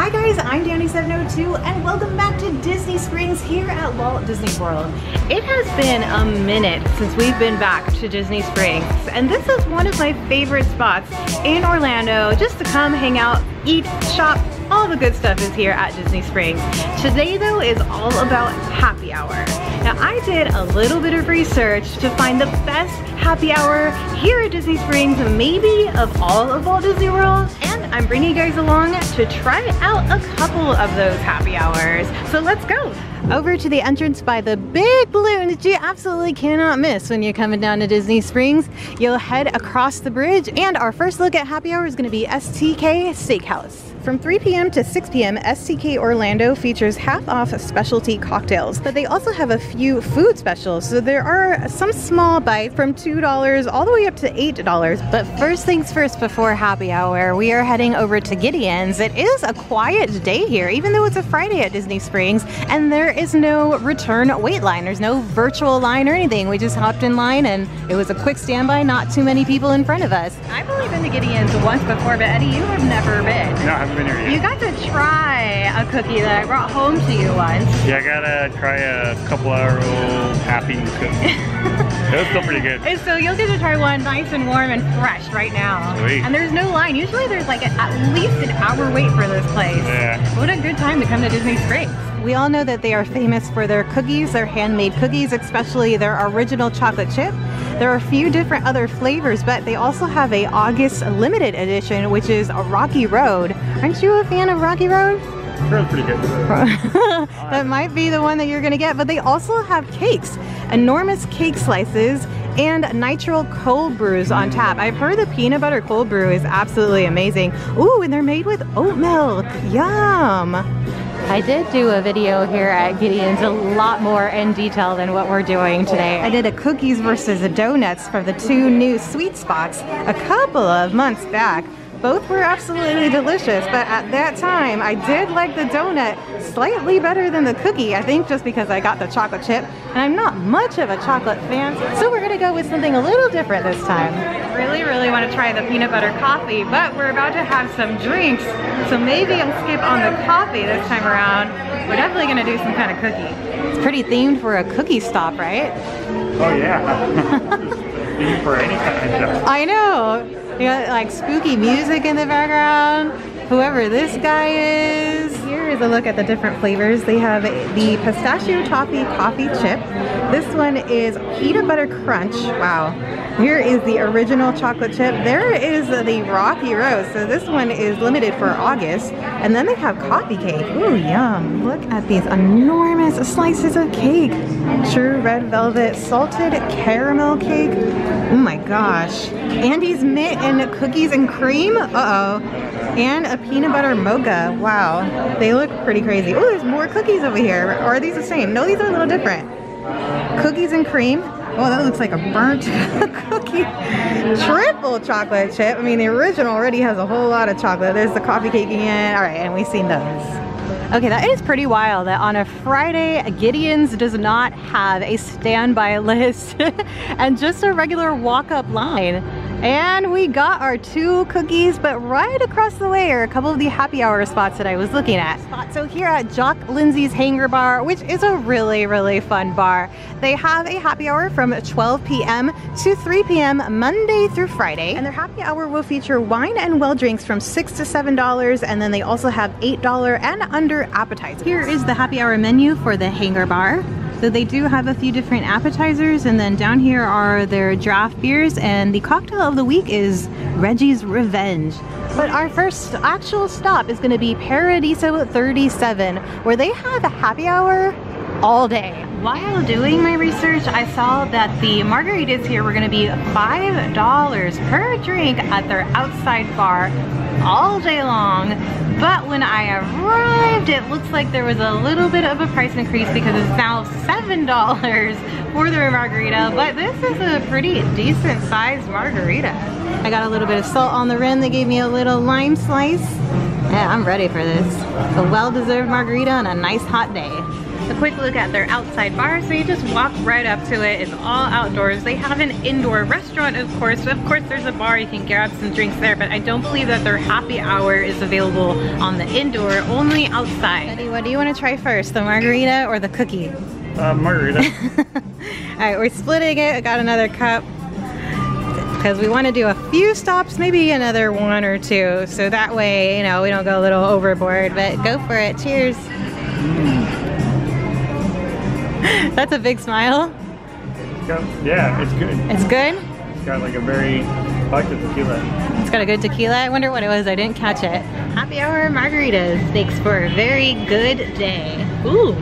Hi guys, I'm Dani702 and welcome back to Disney Springs here at Walt Disney World. It has been a minute since we've been back to Disney Springs and this is one of my favorite spots in Orlando just to come hang out, eat, shop, all the good stuff is here at Disney Springs. Today though is all about happy hour. Now I did a little bit of research to find the best happy hour here at Disney Springs, maybe of all of Walt Disney World, I'm bringing you guys along to try out a couple of those happy hours. So let's go. Over to the entrance by the big balloon that you absolutely cannot miss when you're coming down to Disney Springs. You'll head across the bridge and our first look at happy hour is gonna be STK Steakhouse. From 3 p.m. to 6 p.m., STK Orlando features half off specialty cocktails, but they also have a few food specials. So there are some small bites from $2 all the way up to $8. But first things first before happy hour, we are heading over to Gideon's. It is a quiet day here, even though it's a Friday at Disney Springs, and there is no return wait line. There's no virtual line or anything. We just hopped in line and it was a quick standby, not too many people in front of us. I've only been to Gideon's once before, but Eddie, you have never been. No, haven't been here yet. You got to try a cookie that I brought home to you once. Yeah, I gotta try a couple hour old happy cookie. it was still pretty good. And so you'll get to try one nice and warm and fresh right now. Sweet. And there's no line. Usually there's like at least an hour wait for this place. Yeah. What a good time to come to Disney Springs. We all know that they are famous for their cookies, their handmade cookies, especially their original chocolate chip. There are a few different other flavors, but they also have a August limited edition, which is a Rocky Road. Aren't you a fan of Rocky Road? Pretty good. that might be the one that you're gonna get, but they also have cakes, enormous cake slices, and nitro cold brews on tap. I've heard the peanut butter cold brew is absolutely amazing. Ooh, and they're made with oat milk. Yum. I did do a video here at Gideon's a lot more in detail than what we're doing today. I did a cookies versus a donuts for the two new sweet spots a couple of months back. Both were absolutely delicious, but at that time, I did like the donut slightly better than the cookie, I think just because I got the chocolate chip, and I'm not much of a chocolate fan, so we're gonna go with something a little different this time. Really, really wanna try the peanut butter coffee, but we're about to have some drinks, so maybe I'll skip on the coffee this time around. We're definitely gonna do some kind of cookie. It's pretty themed for a cookie stop, right? Oh yeah. for any kind of. I know. You got like spooky music in the background. Whoever this guy is. Here is a look at the different flavors. They have the pistachio toffee coffee chip. This one is peanut butter crunch. Wow. Here is the original chocolate chip. There is the Rocky Road. So this one is limited for August. And then they have coffee cake. Ooh, yum. Look at these enormous slices of cake. True red velvet salted caramel cake. Oh my gosh. Andy's mint and cookies and cream. Uh-oh. And a peanut butter mocha. Wow. They look pretty crazy. Oh, there's more cookies over here. Or are these the same? No, these are a little different. Cookies and cream. Oh, that looks like a burnt cookie. Triple chocolate chip. I mean, the original already has a whole lot of chocolate. There's the coffee cake again. All right, and we've seen those. Okay, that is pretty wild that on a Friday, Gideon's does not have a standby list and just a regular walk-up line. And we got our two cookies, but right across the way are a couple of the happy hour spots that I was looking at. So here at Jock Lindsay's Hangar Bar, which is a really, really fun bar. They have a happy hour from 12 p.m. to 3 p.m. Monday through Friday. And their happy hour will feature wine and well drinks from 6 to $7. And then they also have $8 and under appetizers. Here is the happy hour menu for the Hangar Bar. So they do have a few different appetizers and then down here are their draft beers and the cocktail of the week is Reggie's Revenge. But our first actual stop is going to be Paradiso 37 where they have a happy hour all day. While doing my research, I saw that the margaritas here were gonna be $5 per drink at their outside bar all day long. But when I arrived, it looks like there was a little bit of a price increase because it's now $7 for their margarita. But this is a pretty decent sized margarita. I got a little bit of salt on the rim. They gave me a little lime slice. Yeah, I'm ready for this. A well-deserved margarita on a nice hot day. A quick look at their outside bar. So you just walk right up to it. It's all outdoors. They have an indoor restaurant, of course. Of course, there's a bar. You can grab some drinks there, but I don't believe that their happy hour is available on the indoor, only outside. Eddie, what do you want to try first, the margarita or the cookie? Uh, margarita. all right, we're splitting it. I got another cup because we want to do a few stops, maybe another one or two. So that way, you know, we don't go a little overboard, but go for it. Cheers. Mm. That's a big smile. yeah, it's good. It's good? It's got like a very, I like the tequila. It's got a good tequila. I wonder what it was. I didn't catch it. Happy hour margaritas makes for a very good day. Ooh.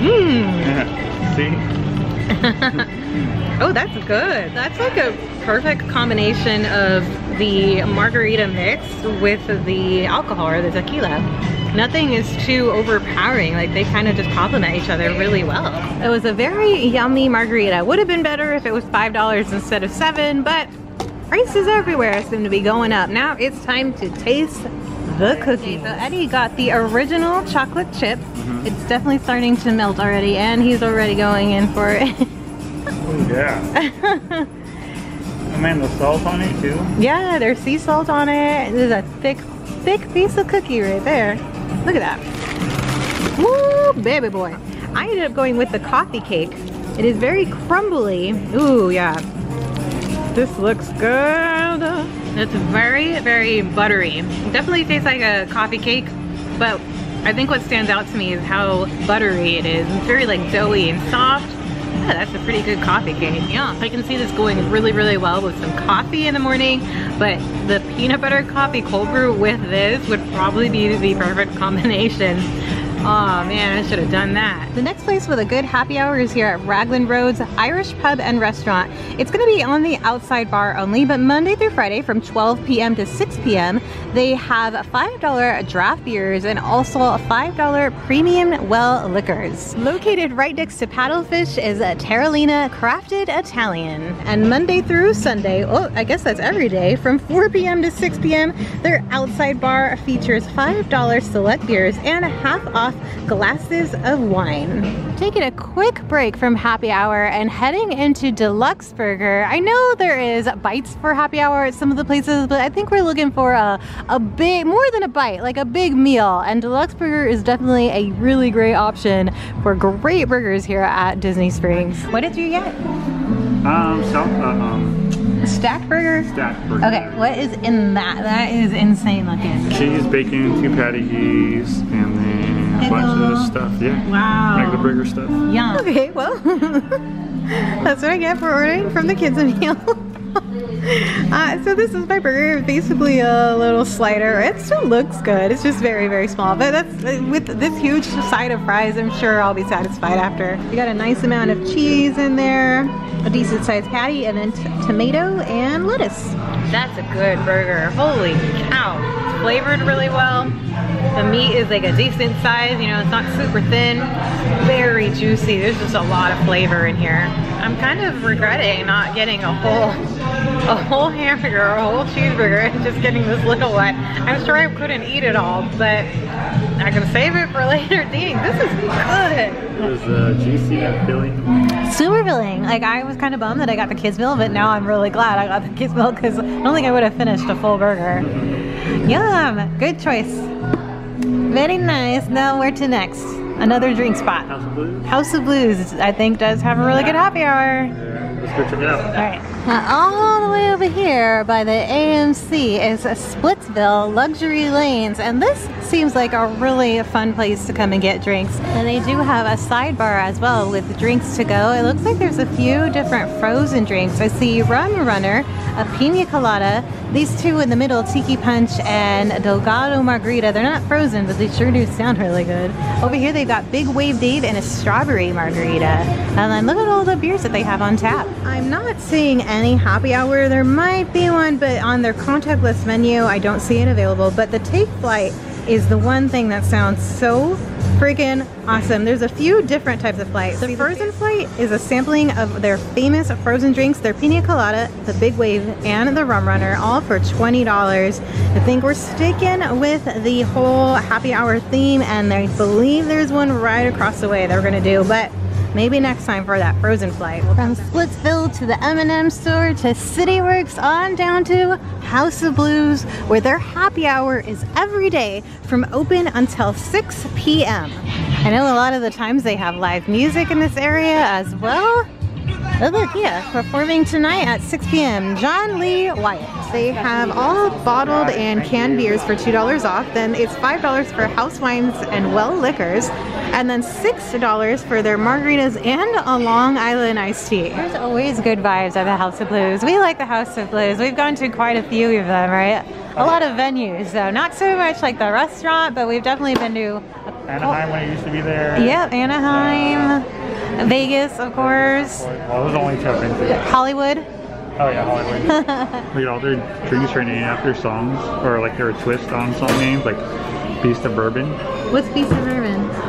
Mmm. See? oh, that's good. That's like a perfect combination of the margarita mix with the alcohol or the tequila. Nothing is too overpowering. Like they kind of just complement each other really well. It was a very yummy margarita. Would have been better if it was $5 instead of seven, but prices everywhere seem to be going up. Now it's time to taste the cookie. So Eddie got the original chocolate chip. Mm -hmm. It's definitely starting to melt already and he's already going in for it. Oh, yeah. I mean, the salt on it too. Yeah, there's sea salt on it. There's a thick, thick piece of cookie right there. Look at that. Woo, baby boy. I ended up going with the coffee cake. It is very crumbly. Ooh, yeah. This looks good. It's very, very buttery. It definitely tastes like a coffee cake, but I think what stands out to me is how buttery it is. It's very like doughy and soft yeah, that's a pretty good coffee cake. Yeah, I can see this going really, really well with some coffee in the morning, but the peanut butter coffee cold brew with this would probably be the perfect combination. Oh man, I should have done that. The next place with a good happy hour is here at Raglan Roads Irish Pub and Restaurant. It's gonna be on the outside bar only, but Monday through Friday from 12 p.m. to 6 p.m. They have $5 draft beers and also $5 premium well liquors. Located right next to Paddlefish is a Terralina Crafted Italian. And Monday through Sunday, oh, I guess that's every day, from 4 p.m. to 6 p.m., their outside bar features $5 select beers and a half off off glasses of wine. Taking a quick break from happy hour and heading into D-Luxe Burger. I know there is bites for happy hour at some of the places, but I think we're looking for a, a big, more than a bite, like a big meal. And D-Luxe Burger is definitely a really great option for great burgers here at Disney Springs. What did you get? Um, so, uh, um, Stack burger? Stack burger. Okay, what is in that? That is insane looking. Cheese, bacon, two patties, and then bunch of stuff, yeah. Wow. Like the burger stuff. Yeah. Okay, well, that's what I get for ordering from the kids meal. uh, so this is my burger, basically a little slider. It still looks good. It's just very, very small. But that's with this huge side of fries, I'm sure I'll be satisfied after. We got a nice amount of cheese in there, a decent sized patty, and then tomato and lettuce. That's a good burger. Holy cow. It's flavored really well. The meat is like a decent size, you know, it's not super thin. Very juicy. There's just a lot of flavor in here. I'm kind of regretting not getting a whole a whole hamburger a whole cheeseburger and just getting this little one. I'm sure I couldn't eat it all, but I can save it for later. eating. this is good. It was uh, juicy and filling. Super filling. Like I was kind of bummed that I got the kids meal, but now I'm really glad I got the kids meal because I don't think I would have finished a full burger. Yum, good choice. Very nice. Now where to next? Another drink spot. House of Blues. House of Blues, I think, does have a really good happy hour. Yeah, let's go check it out. All right. Now, all the way over here by the AMC is Splitsville Luxury Lanes, and this seems like a really fun place to come and get drinks. And they do have a sidebar as well with drinks to go. It looks like there's a few different frozen drinks. I see Rum Runner, a Pina Colada, these two in the middle, Tiki Punch and Delgado Margarita. They're not frozen, but they sure do sound really good. Over here they've got Big Wave Dave and a Strawberry Margarita. And then look at all the beers that they have on tap. I'm not seeing any happy hour. There might be one, but on their contactless menu, I don't see it available. But the Take Flight is the one thing that sounds so freaking awesome. There's a few different types of flights. The frozen flight is a sampling of their famous frozen drinks, their pina colada, the big wave, and the rum runner, all for $20. I think we're sticking with the whole happy hour theme and I believe there's one right across the way that we're gonna do, but maybe next time for that frozen flight. From Splitsville to the M&M store to CityWorks on down to House of Blues where their happy hour is every day from open until 6 p.m. I know a lot of the times they have live music in this area as well. Oh look, yeah, performing tonight at 6 p.m. John Lee Wyatt. They have all bottled and canned beers for $2 off. Then it's $5 for house wines and well liquors. And then $6 for their margaritas and a Long Island iced tea. There's always good vibes at the House of Blues. We like the House of Blues. We've gone to quite a few of them, right? A lot of venues, though. Not so much like the restaurant, but we've definitely been to... Anaheim when it used to be there. Yep, Anaheim. Vegas, of course. Well, those only two I've been to. Hollywood. Oh yeah, Hollywood. Look at all their drinks are named after songs, or like their twist on song names, like Beast of Bourbon. What's Beast of Bourbon?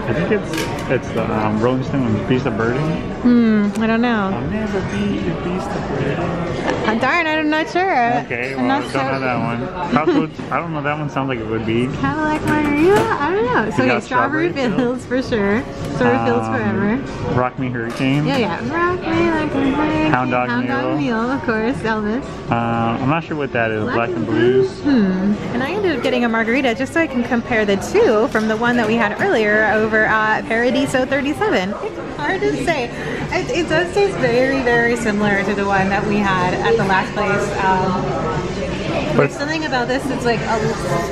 I think it's it's the um, Rolling Stones Beast of Bourbon. Hmm, I don't know. I'll never be the Beast of Bourbon. Uh, darn, I'm not sure. Okay, I'm well, I don't know that one. Crossroads, I don't know, that one sounds like it would be. Cadillac Margarita? I don't know. So, okay, Strawberry, Strawberry Fields for sure. Strawberry Fields Um, forever. Rock Me Hurricane. Yeah, yeah. Rock me like a hurricane. Hound Dog Hound Dog Mule. Mule, of course. Elvis. Uh, I'm not sure what that is. Black, and Blues. Hmm. And I ended up getting a margarita just so I can compare the two from the one that we had earlier over at Paradiso 37. It's hard to say. It, it does taste very, very similar to the one that we had at the last place. Um, But There's something about this that's like a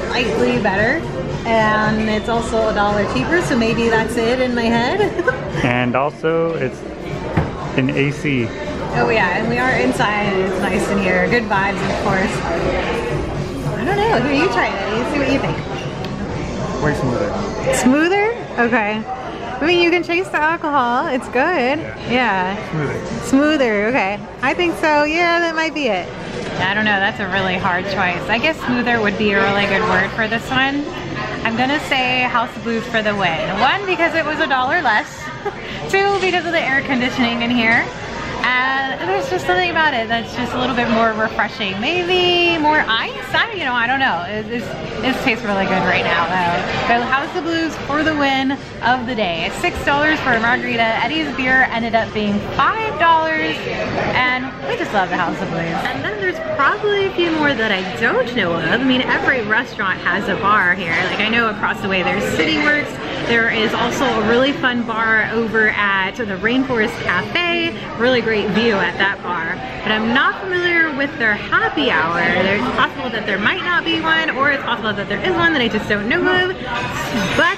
slightly better, and it's also a dollar cheaper, so maybe that's it in my head. and also it's an AC. oh yeah, and we are inside, and it's nice in here. Good vibes, of course. I don't know. Here, you try it. You see what you think. Way smoother. Smoother? Okay. I mean, you can chase the alcohol. It's good. Yeah. Smoother. Smoother. Okay. I think so. Yeah, that might be it. I don't know. That's a really hard choice. I guess smoother would be a really good word for this one. I'm gonna say House of Blues for the win. One, because it was a dollar less. Two, because of the air conditioning in here. And there's just something about it that's just a little bit more refreshing. Maybe more ice? I, you know, I don't know. It, it's, it tastes really good right now though. So House of Blues for the win of the day. $6 for a margarita. Eddie's beer ended up being $5 and we just love the House of Blues. And then there's probably a few more that I don't know of. I mean, every restaurant has a bar here. Like I know across the way there's City Works, There is also a really fun bar over at the Rainforest Cafe. Really great view at that bar. But I'm not familiar with their happy hour. It's possible that there might not be one, or it's possible that there is one that I just don't know of. But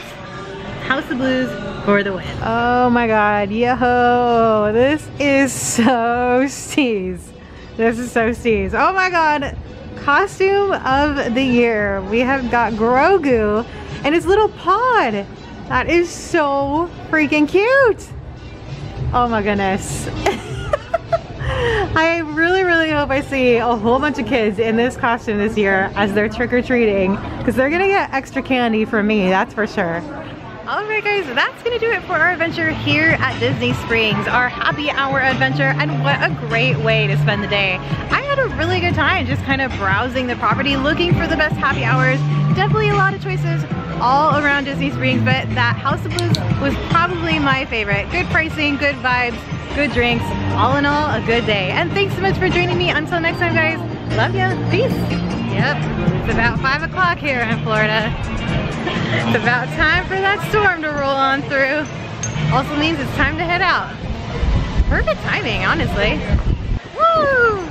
House of Blues for the win. Oh my god, yo, this is so steez. This is so steez. Oh my god, costume of the year. We have got Grogu and his little pod. That is so freaking cute. Oh my goodness. I really, really hope I see a whole bunch of kids in this costume this year as they're trick-or-treating because they're gonna get extra candy from me, that's for sure. Alright guys, that's gonna do it for our adventure here at Disney Springs, our happy hour adventure, and what a great way to spend the day. I had a really good time just kind of browsing the property, looking for the best happy hours. Definitely a lot of choices all around Disney Springs, but that House of Blues was probably my favorite. Good pricing, good vibes, good drinks, all in all, a good day. And thanks so much for joining me. Until next time guys, love ya, peace. Yep, it's about five o'clock here in Florida. It's about time for that storm to roll on through. Also means it's time to head out. Perfect timing, honestly. Woo!